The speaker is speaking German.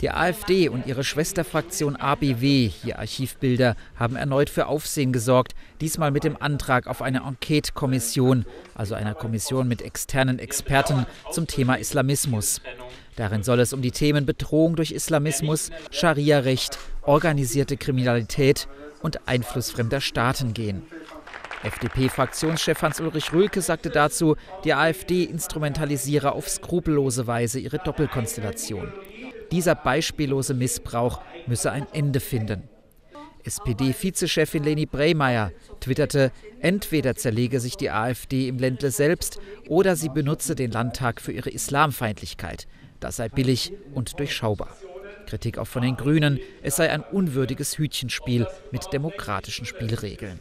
Die AfD und ihre Schwesterfraktion ABW, hier Archivbilder, haben erneut für Aufsehen gesorgt, diesmal mit dem Antrag auf eine Enquete-Kommission, also einer Kommission mit externen Experten zum Thema Islamismus. Darin soll es um die Themen Bedrohung durch Islamismus, Scharia-Recht, organisierte Kriminalität und Einfluss fremder Staaten gehen. FDP-Fraktionschef Hans-Ulrich Rülke sagte dazu, die AfD instrumentalisiere auf skrupellose Weise ihre Doppelkonstellation. Dieser beispiellose Missbrauch müsse ein Ende finden. SPD-Vizechefin Leni Breymeier twitterte, entweder zerlege sich die AfD im Ländle selbst oder sie benutze den Landtag für ihre Islamfeindlichkeit. Das sei billig und durchschaubar. Kritik auch von den Grünen, es sei ein unwürdiges Hütchenspiel mit demokratischen Spielregeln.